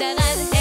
that I